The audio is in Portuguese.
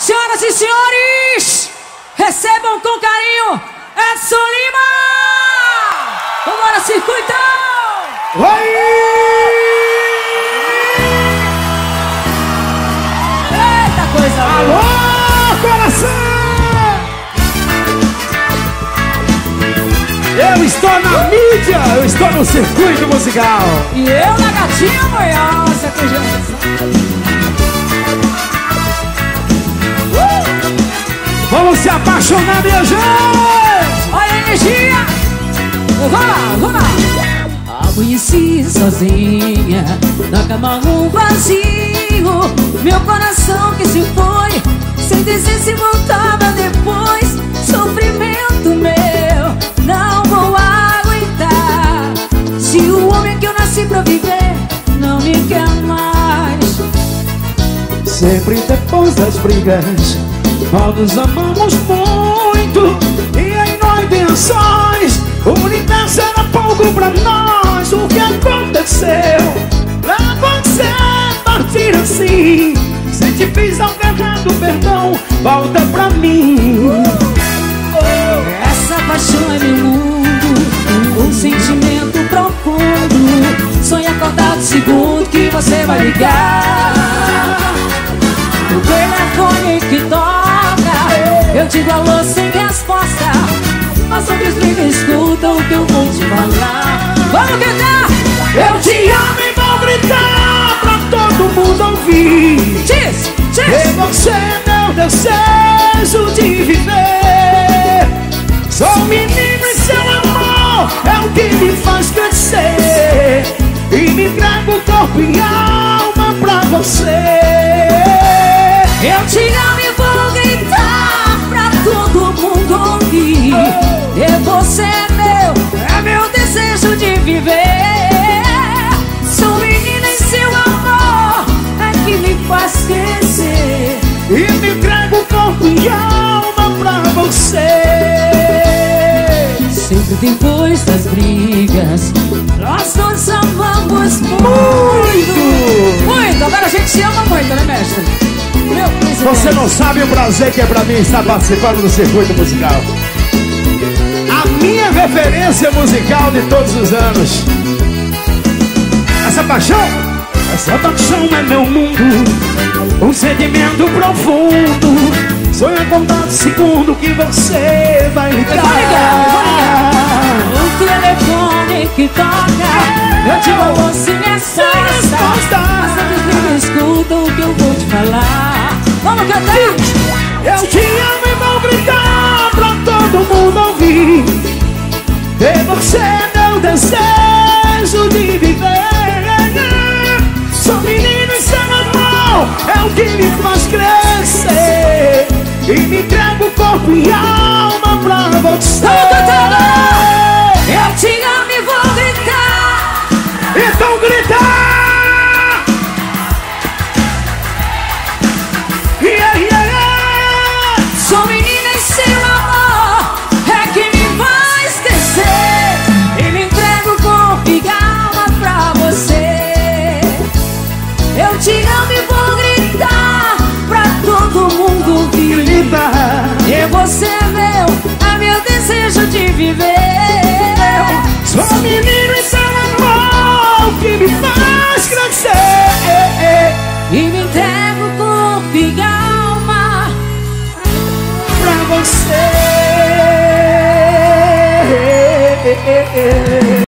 Senhoras e senhores, recebam com carinho Edson Lima! Vambora, circuito! Oi! Eita coisa boa! Alô, coração! Eu estou na mídia, eu estou no circuito musical. E eu na gatinha manhosa com Vamos se apaixonar, minha gente! Olha a energia! Vamos lá, vamos lá! A conheci sozinha, na cama um vazio. Meu coração que se foi, sem dizer se voltava depois. Sofrimento meu, não vou aguentar. Se o homem que eu nasci pra viver não me quer mais. Sempre depois das brigas, nós nos amamos muito. E em nós tensões, o universo era pouco pra nós. O que aconteceu pra você partir assim? Se te fiz algo errado, perdão, volta pra mim. Essa paixão é meu mundo, um sentimento profundo. Sonho acordado segundo que você vai ligar. Digo alô sem resposta. Mas não desliga, escuta o que eu vou te falar. Vamos cantar! Eu te amo e vou gritar pra todo mundo ouvir. Diz, E diz! você é meu desejo de viver Sou menino e seu amor é o que me faz crescer E me entrego corpo e alma pra você e alma pra você Sempre depois das brigas, nós nos amamos muito. Muito! Muito! Agora a gente se ama muito, né, mestre? Meu. Você não sabe o prazer que é pra mim estar participando do circuito musical. A minha referência musical de todos os anos. Essa paixão, essa paixão é meu mundo. Um sentimento profundo. Sonho acordado segundo que você vai ligar. Eu vou ligar, eu vou ligar. O telefone que toca Eu te amo se me assusta Mas escuta o que eu vou te falar Vamos cantar! Eu te amo e vou gritar pra todo mundo ouvir E você é meu desejo de viver Sou menino e seu amor é o que me faz crescer entrego corpo e alma pra você viver Sou menino e seu amor que me faz crescer E me entrego corpo e alma pra você.